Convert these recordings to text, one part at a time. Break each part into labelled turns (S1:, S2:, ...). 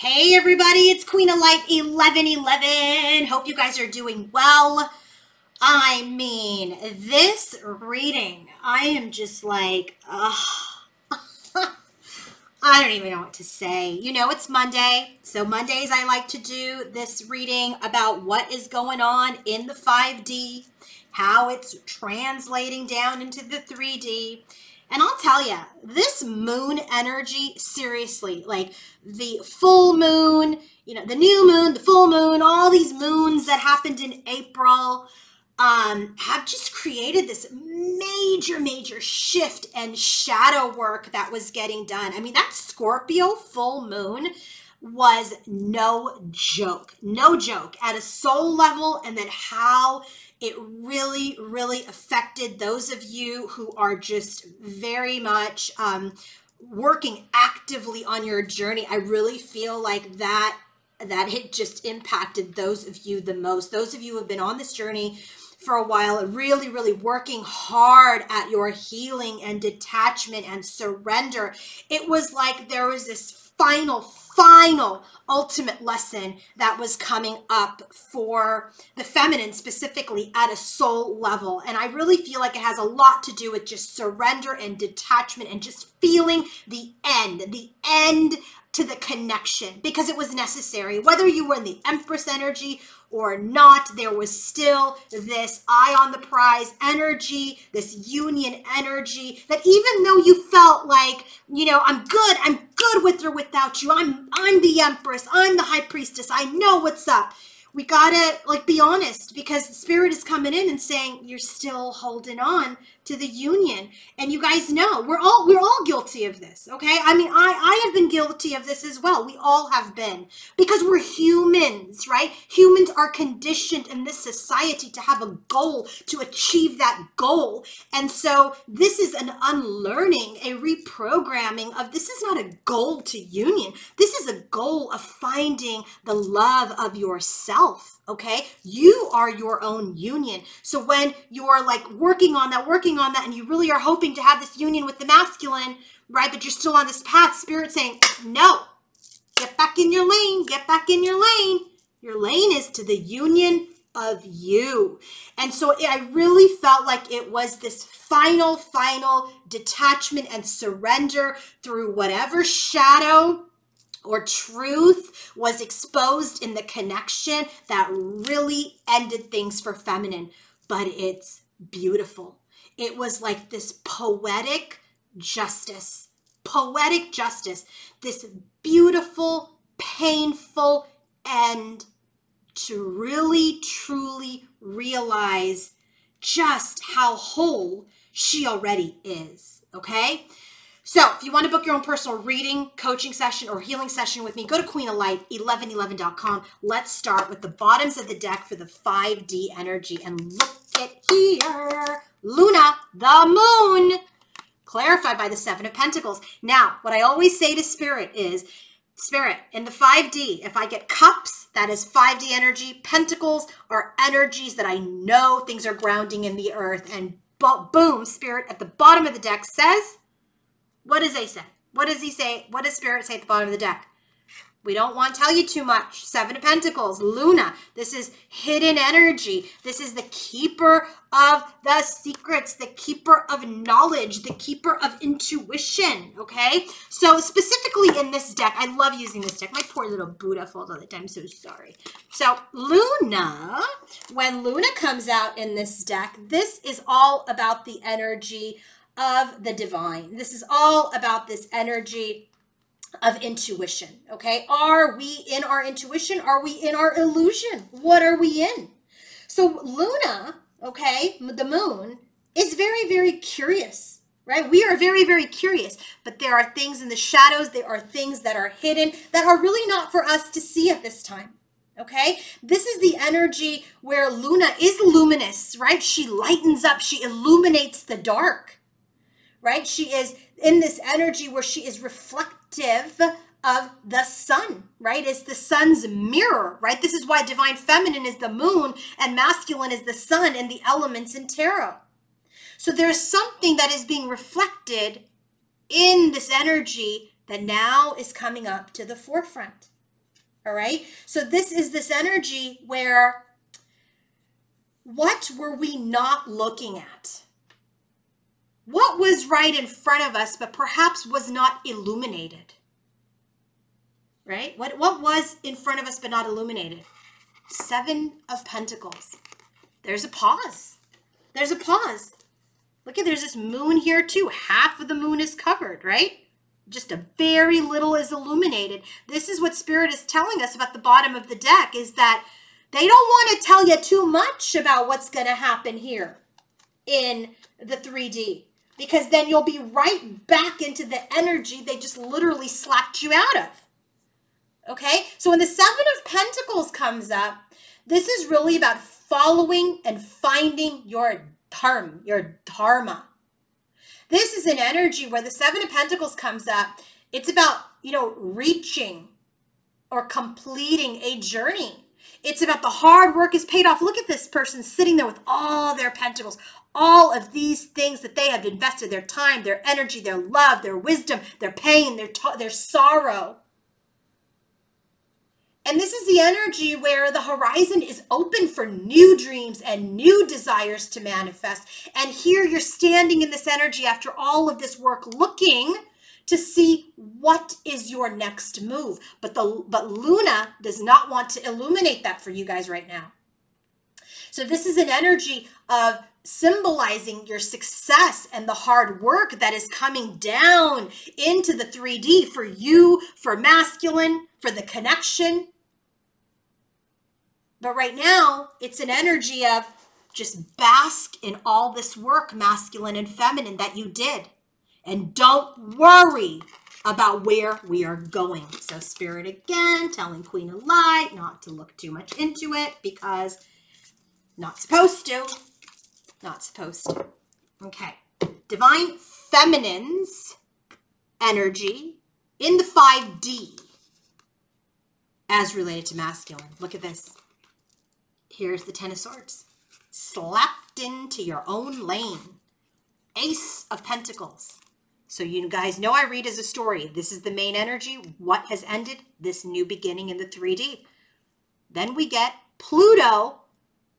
S1: Hey everybody, it's Queen of Light 1111. Hope you guys are doing well. I mean, this reading, I am just like. I don't even know what to say. You know, it's Monday. So, Mondays, I like to do this reading about what is going on in the 5D, how it's translating down into the 3D. And I'll tell you, this moon energy, seriously, like the full moon, you know, the new moon, the full moon, all these moons that happened in April um, have just created this major, major shift and shadow work that was getting done. I mean, that Scorpio full moon was no joke, no joke at a soul level, and then how it really, really affected those of you who are just very much um, working actively on your journey. I really feel like that that it just impacted those of you the most. Those of you who have been on this journey for a while, really, really working hard at your healing and detachment and surrender. It was like there was this final, final, ultimate lesson that was coming up for the feminine, specifically at a soul level. And I really feel like it has a lot to do with just surrender and detachment and just feeling the end, the end to the connection because it was necessary. Whether you were in the Empress energy or not, there was still this eye on the prize energy, this union energy that even though you felt like, you know, I'm good, I'm good with or without you. I'm I'm the empress, I'm the high priestess. I know what's up we gotta like be honest because the spirit is coming in and saying you're still holding on to the union. And you guys know we're all we're all guilty of this okay? I mean i i have been guilty of this as well. We all have been. Because we're humans right? Humans are conditioned in this society to have a goal to achieve that goal. And so this is an unlearning a reprogramming of this is not a goal to union. This is a goal of finding the love of yourself okay? You are your own union. So when you're like working on that working on that and you really are hoping to have this union with the masculine right but you're still on this path spirit saying no get back in your lane get back in your lane your lane is to the union of you. And so I really felt like it was this final, final detachment and surrender through whatever shadow or truth was exposed in the connection that really ended things for feminine. But it's beautiful. It was like this poetic justice, poetic justice, this beautiful, painful end to really, truly realize just how whole she already is. Okay? So, if you want to book your own personal reading, coaching session, or healing session with me, go to queenoflight1111.com. Let's start with the bottoms of the deck for the 5D energy. And look at here Luna, the moon, clarified by the Seven of Pentacles. Now, what I always say to Spirit is, Spirit, in the 5D, if I get cups, that is 5D energy. Pentacles are energies that I know things are grounding in the earth. And boom, Spirit at the bottom of the deck says, what does they say? What does he say? What does Spirit say at the bottom of the deck? We don't want to tell you too much. Seven of Pentacles, Luna. This is hidden energy. This is the keeper of the secrets, the keeper of knowledge, the keeper of intuition. Okay. So, specifically in this deck, I love using this deck. My poor little Buddha falls all the time. I'm so sorry. So, Luna, when Luna comes out in this deck, this is all about the energy of the divine. This is all about this energy of intuition. Okay. Are we in our intuition? Are we in our illusion? What are we in? So, Luna, okay, the moon, is very, very curious, right? We are very, very curious, but there are things in the shadows, there are things that are hidden that are really not for us to see at this time. Okay, this is the energy where Luna is luminous, right? She lightens up, she illuminates the dark right? She is in this energy where she is reflective of the sun, right? It's the sun's mirror, right? This is why divine feminine is the moon and masculine is the sun and the elements in tarot. So there's something that is being reflected in this energy that now is coming up to the forefront. All right. So this is this energy where what were we not looking at? What was right in front of us, but perhaps was not illuminated? Right? What, what was in front of us, but not illuminated? Seven of Pentacles. There's a pause. There's a pause. Look at there's this moon here too. Half of the moon is covered, right? Just a very little is illuminated. This is what Spirit is telling us about the bottom of the deck is that they don't want to tell you too much about what's going to happen here in the 3D because then you'll be right back into the energy they just literally slapped you out of. Okay? So when the 7 of Pentacles comes up, this is really about following and finding your dharma, your dharma. This is an energy where the 7 of Pentacles comes up. It's about, you know, reaching or completing a journey it's about the hard work is paid off. Look at this person sitting there with all their pentacles, all of these things that they have invested their time, their energy, their love, their wisdom, their pain, their, their sorrow. And this is the energy where the horizon is open for new dreams and new desires to manifest. And here you're standing in this energy after all of this work looking to see what is your next move. But the but Luna does not want to illuminate that for you guys right now. So this is an energy of symbolizing your success and the hard work that is coming down into the 3D for you, for masculine, for the connection. But right now, it's an energy of just bask in all this work, masculine and feminine, that you did. And don't worry about where we are going. So Spirit again, telling Queen of Light not to look too much into it because not supposed to. Not supposed to. Okay. Divine Feminine's energy in the 5D as related to masculine. Look at this. Here's the Ten of Swords. Slapped into your own lane. Ace of Pentacles. So you guys know I read as a story. This is the main energy. What has ended? This new beginning in the 3D. Then we get Pluto,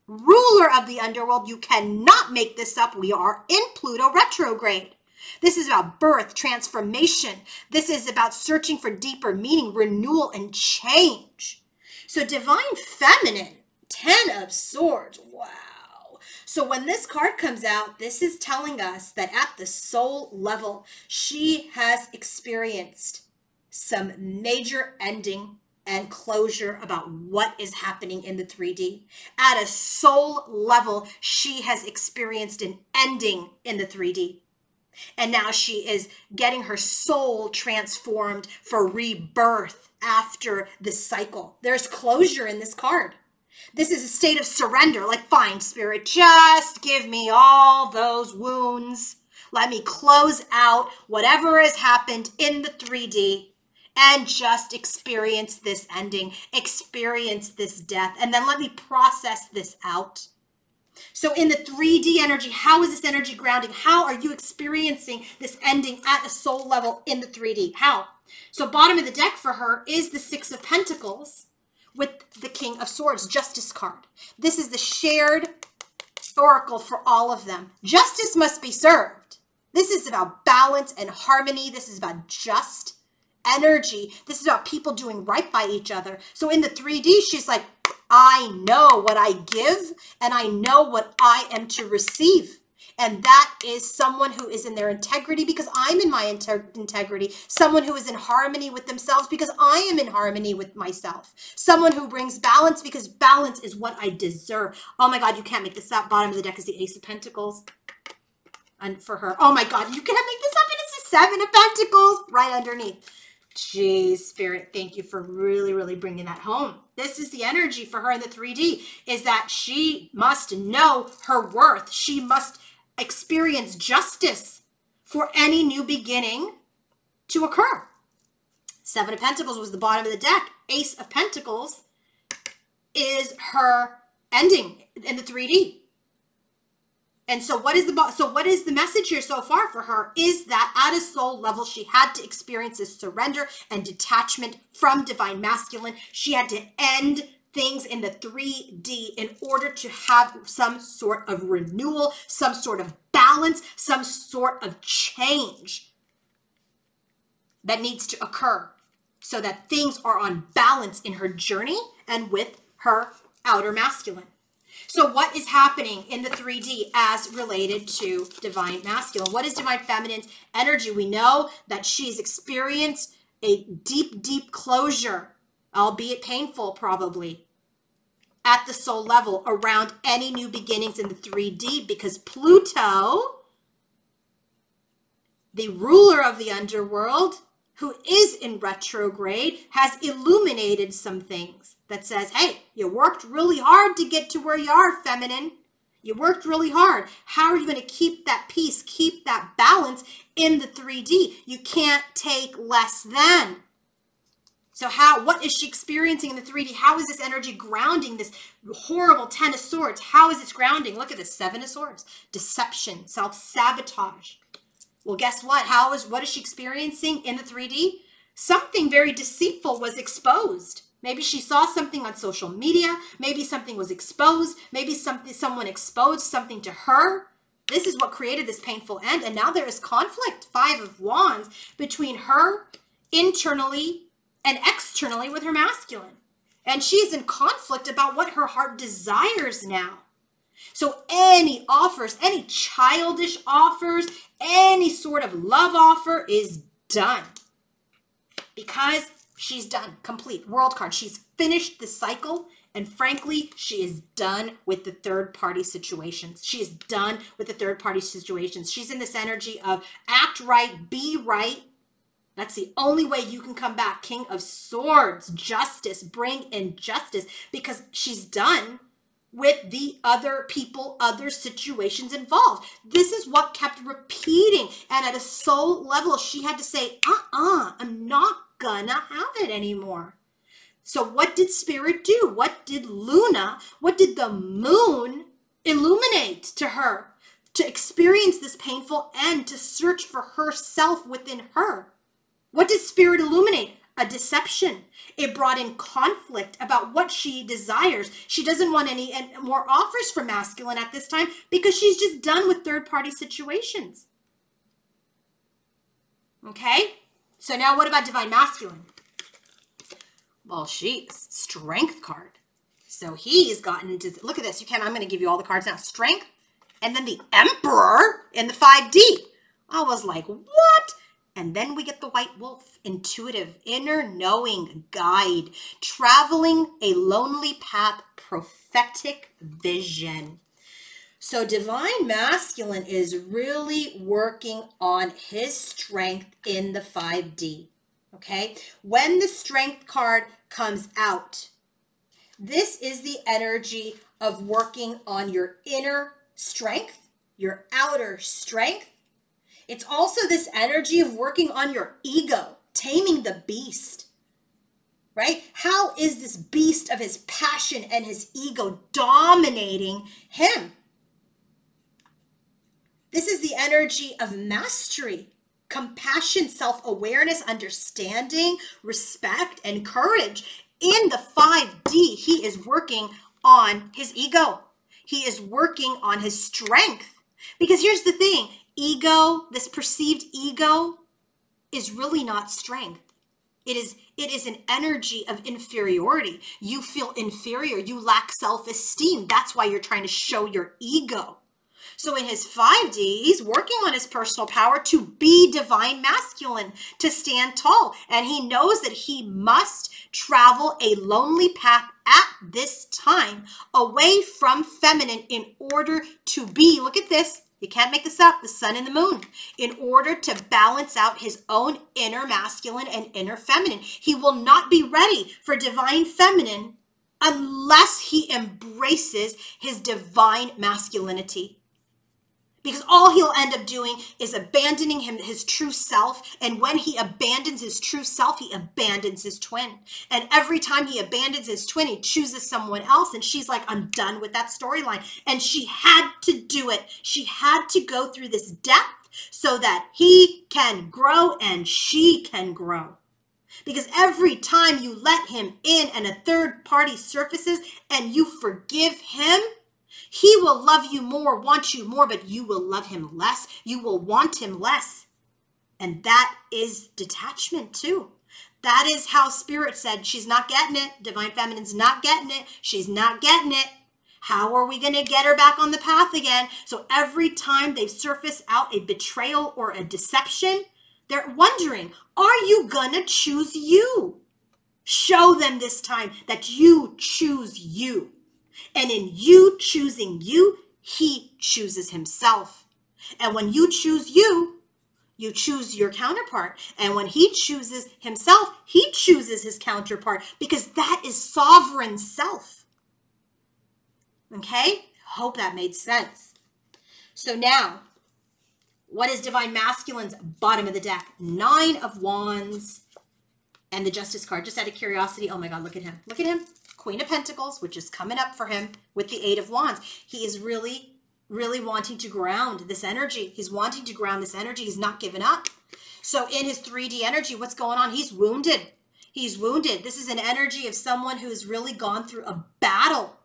S1: ruler of the underworld. You cannot make this up. We are in Pluto retrograde. This is about birth, transformation. This is about searching for deeper meaning, renewal, and change. So divine feminine, 10 of swords. Wow. So when this card comes out, this is telling us that at the soul level, she has experienced some major ending and closure about what is happening in the 3D. At a soul level, she has experienced an ending in the 3D. And now she is getting her soul transformed for rebirth after this cycle. There's closure in this card. This is a state of surrender. Like, fine, spirit, just give me all those wounds. Let me close out whatever has happened in the 3D and just experience this ending, experience this death, and then let me process this out. So, in the 3D energy, how is this energy grounding? How are you experiencing this ending at a soul level in the 3D? How? So, bottom of the deck for her is the Six of Pentacles with the King of Swords Justice card. This is the shared oracle for all of them. Justice must be served. This is about balance and harmony. This is about just energy. This is about people doing right by each other. So in the 3D, she's like, I know what I give and I know what I am to receive. And that is someone who is in their integrity because I'm in my integrity. Someone who is in harmony with themselves because I am in harmony with myself. Someone who brings balance because balance is what I deserve. Oh my God, you can't make this up. Bottom of the deck is the Ace of Pentacles. And for her, oh my God, you can't make this up. And it's the Seven of Pentacles right underneath. Jeez, Spirit, thank you for really, really bringing that home. This is the energy for her in the 3D, is that she must know her worth. She must experience justice for any new beginning to occur. Seven of Pentacles was the bottom of the deck. Ace of Pentacles is her ending in the 3D. And so what is the so what is the message here so far for her is that at a soul level she had to experience this surrender and detachment from divine masculine. She had to end things in the 3D in order to have some sort of renewal, some sort of balance, some sort of change that needs to occur so that things are on balance in her journey and with her outer masculine. So, what is happening in the 3D as related to divine masculine? What is divine feminine's energy? We know that she's experienced a deep, deep closure, albeit painful, probably, at the soul level around any new beginnings in the 3D because Pluto, the ruler of the underworld, who is in retrograde, has illuminated some things that says, hey, you worked really hard to get to where you are, feminine. You worked really hard. How are you going to keep that peace, keep that balance in the 3D? You can't take less than. So how what is she experiencing in the 3D? How is this energy grounding this horrible 10 of swords? How is this grounding? Look at this 7 of swords. Deception, self-sabotage. Well, guess what? How is what is she experiencing in the 3D? Something very deceitful was exposed. Maybe she saw something on social media. Maybe something was exposed. Maybe something someone exposed something to her. This is what created this painful end. And now there is conflict, five of wands, between her internally and externally with her masculine. And she is in conflict about what her heart desires now. So, any offers, any childish offers, any sort of love offer is done because she's done. Complete. World card. She's finished the cycle. And frankly, she is done with the third party situations. She is done with the third party situations. She's in this energy of act right, be right, that's the only way you can come back. King of Swords, justice, bring in justice because she's done with the other people, other situations involved. This is what kept repeating. And at a soul level, she had to say, uh uh-uh, uh, i am not gonna have it anymore. So, what did Spirit do? What did Luna, what did the moon illuminate to her to experience this painful end, to search for herself within her? What did Spirit illuminate? A deception. It brought in conflict about what she desires. She doesn't want any more offers from masculine at this time because she's just done with third party situations. Okay? So now what about divine masculine? Well, she's strength card. So he's gotten into look at this. You can I'm going to give you all the cards now. Strength and then the emperor in the 5D. I was like, "What?" And then we get the white wolf, intuitive, inner knowing guide, traveling a lonely path, prophetic vision. So, divine masculine is really working on his strength in the 5D. Okay, when the strength card comes out, this is the energy of working on your inner strength, your outer strength, it's also this energy of working on your ego, taming the beast. Right? How is this beast of his passion and his ego dominating him? This is the energy of mastery, compassion, self awareness, understanding, respect, and courage. In the 5D, he is working on his ego, he is working on his strength. Because here's the thing ego, this perceived ego, is really not strength. It is it is an energy of inferiority. You feel inferior. You lack self-esteem. That's why you're trying to show your ego. So in his 5D, he's working on his personal power to be divine masculine, to stand tall. And he knows that he must travel a lonely path at this time away from feminine in order to be, look at this, you can't make this up, the sun and the moon, in order to balance out his own inner masculine and inner feminine. He will not be ready for divine feminine unless he embraces his divine masculinity. Because all he'll end up doing is abandoning him his true self and when he abandons his true self he abandons his twin. And every time he abandons his twin he chooses someone else and she's like i'm done with that storyline. And she had to do it. She had to go through this depth so that he can grow and she can grow. Because every time you let him in and a third party surfaces and you forgive him he will love you more, want you more, but you will love him less. You will want him less. And that is detachment too. That is how Spirit said she's not getting it. Divine Feminine's not getting it. She's not getting it. How are we going to get her back on the path again? So every time they surface out a betrayal or a deception, they're wondering, are you going to choose you? Show them this time that you choose you. And in you choosing you, he chooses himself. And when you choose you, you choose your counterpart. And when he chooses himself, he chooses his counterpart because that is sovereign self. Okay? Hope that made sense. So now, what is Divine Masculine's bottom of the deck? Nine of Wands and the Justice card. Just out of curiosity. Oh my God, look at him. Look at him. Queen of Pentacles, which is coming up for him with the Eight of Wands. He is really, really wanting to ground this energy. He's wanting to ground this energy. He's not giving up. So in his 3D energy, what's going on? He's wounded. He's wounded. This is an energy of someone who's really gone through a battle,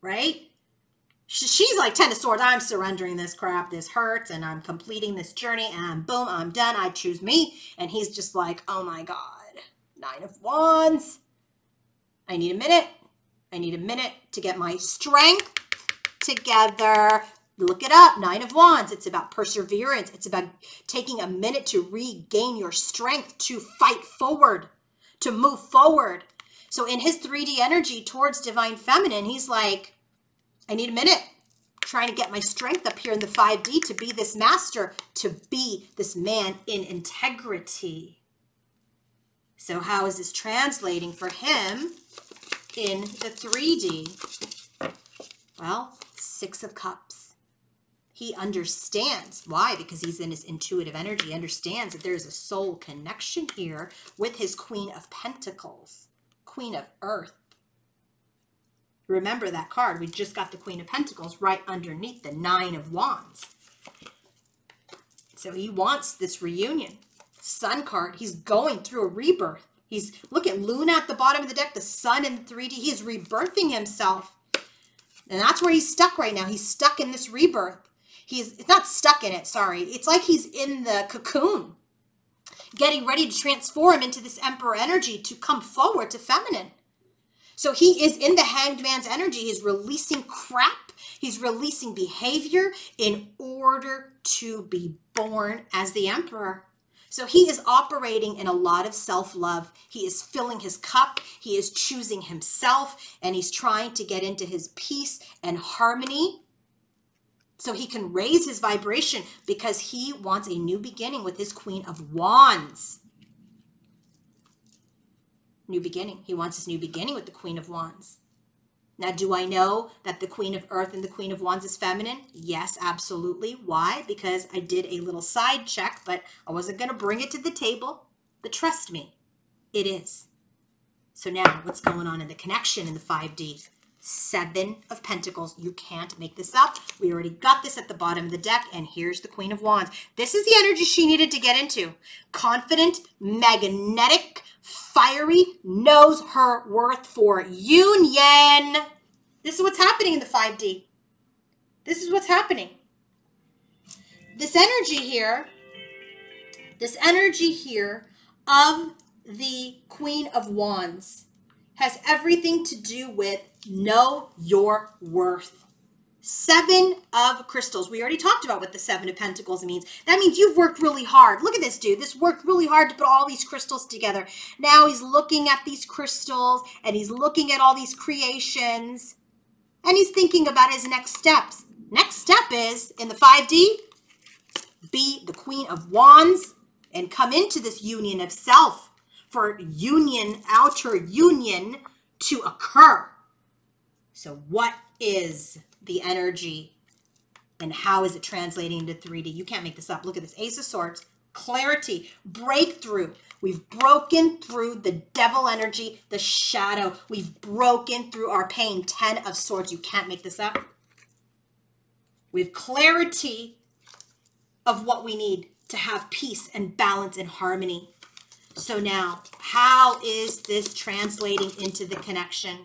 S1: right? She's like Ten of Swords. I'm surrendering this crap. This hurts, and I'm completing this journey, and boom, I'm done. I choose me. And he's just like, oh my God. Nine of Wands. I need a minute. I need a minute to get my strength together. Look it up. Nine of Wands. It's about perseverance. It's about taking a minute to regain your strength to fight forward, to move forward. So in his 3D energy towards Divine Feminine, he's like, I need a minute trying to get my strength up here in the 5D to be this master, to be this man in integrity. So how is this translating for him in the 3D? Well, Six of Cups. He understands. Why? Because he's in his intuitive energy. He understands that there's a soul connection here with his Queen of Pentacles, Queen of Earth. Remember that card. We just got the Queen of Pentacles right underneath the Nine of Wands. So he wants this reunion. Sun card, he's going through a rebirth. He's, look at Luna at the bottom of the deck, the sun in 3D. He is rebirthing himself. And that's where he's stuck right now. He's stuck in this rebirth. He's it's not stuck in it, sorry. It's like he's in the cocoon, getting ready to transform into this emperor energy to come forward to feminine. So he is in the hanged man's energy. He's releasing crap. He's releasing behavior in order to be born as the emperor. So he is operating in a lot of self love. He is filling his cup. He is choosing himself and he's trying to get into his peace and harmony so he can raise his vibration because he wants a new beginning with his Queen of Wands. New beginning. He wants his new beginning with the Queen of Wands. Now, do I know that the Queen of Earth and the Queen of Wands is feminine? Yes, absolutely. Why? Because I did a little side check, but I wasn't going to bring it to the table. But trust me, it is. So now, what's going on in the connection in the 5D? Seven of Pentacles. You can't make this up. We already got this at the bottom of the deck, and here's the Queen of Wands. This is the energy she needed to get into. Confident, magnetic, fiery, knows her worth for union. This is what's happening in the 5D. This is what's happening. This energy here, this energy here of the Queen of Wands has everything to do with know your worth. Seven of crystals. We already talked about what the seven of pentacles means. That means you've worked really hard. Look at this dude. This worked really hard to put all these crystals together. Now he's looking at these crystals and he's looking at all these creations and he's thinking about his next steps. Next step is in the 5D, be the queen of wands and come into this union of self for union, outer union to occur. So what is the energy And how is it translating into 3D? You can't make this up. Look at this Ace of Swords, clarity, breakthrough. We've broken through the devil energy, the shadow. We've broken through our pain. 10 of Swords. You can't make this up. Have clarity of what we need to have peace and balance and harmony. So now, how is this translating into the connection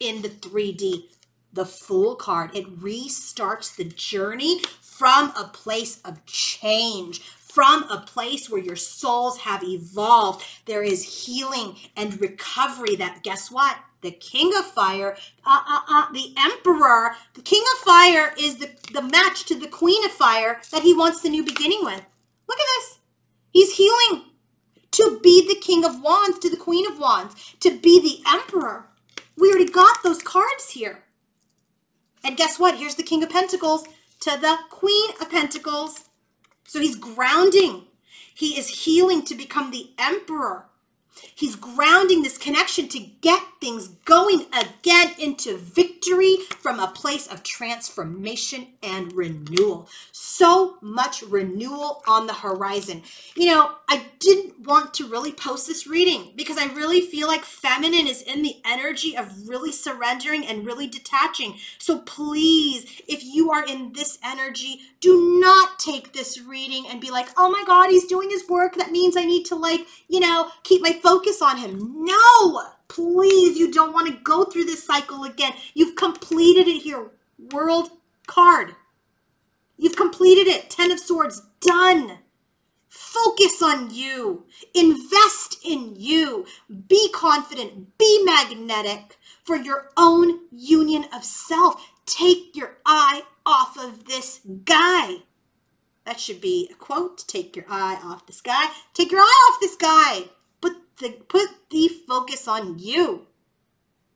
S1: in the 3D? The Fool card. It restarts the journey from a place of change, from a place where your souls have evolved. There is healing and recovery that, guess what? The King of Fire, uh, uh, uh, the Emperor, the King of Fire is the, the match to the Queen of Fire that he wants the new beginning with. Look at this. He's healing to be the King of Wands, to the Queen of Wands, to be the Emperor. We already got those cards here. And guess what? Here's the King of Pentacles to the Queen of Pentacles. So he's grounding. He is healing to become the emperor. He's grounding this connection to get things going again into victory from a place of transformation and renewal. So much renewal on the horizon. You know, I didn't want to really post this reading because I really feel like feminine is in the energy of really surrendering and really detaching. So please, if you are in this energy, do not take this reading and be like, oh my God, he's doing his work. That means I need to like, you know, keep my focus on him. No, please, you don't want to go through this cycle again. You've completed it here. World card. You've completed it. Ten of Swords, done. Focus on you. Invest in you. Be confident. Be magnetic for your own union of self. Take your eye off of this guy. That should be a quote. Take your eye off this guy. Take your eye off this guy. The, put the focus on you.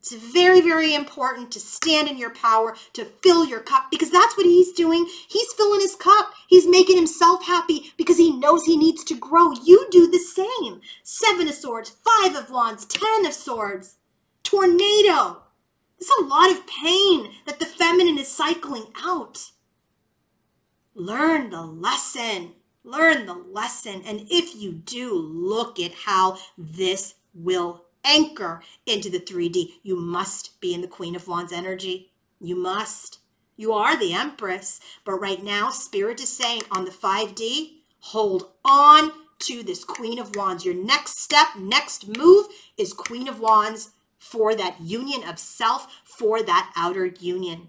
S1: It's very, very important to stand in your power, to fill your cup, because that's what he's doing. He's filling his cup. He's making himself happy because he knows he needs to grow. You do the same. Seven of swords, five of wands, ten of swords, tornado. There's a lot of pain that the feminine is cycling out. Learn the lesson. Learn the lesson. And if you do, look at how this will anchor into the 3D. You must be in the Queen of Wands energy. You must. You are the Empress. But right now, Spirit is saying on the 5D, hold on to this Queen of Wands. Your next step, next move is Queen of Wands for that union of self, for that outer union.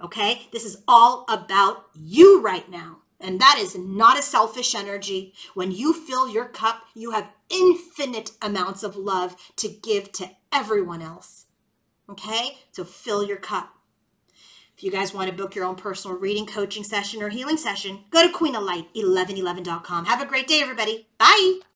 S1: Okay? This is all about you right now. And that is not a selfish energy. When you fill your cup, you have infinite amounts of love to give to everyone else. Okay? So fill your cup. If you guys want to book your own personal reading, coaching session, or healing session, go to queenoflight1111.com. Have a great day, everybody. Bye.